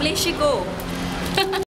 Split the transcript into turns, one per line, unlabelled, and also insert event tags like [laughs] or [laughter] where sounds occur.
English chegou [laughs]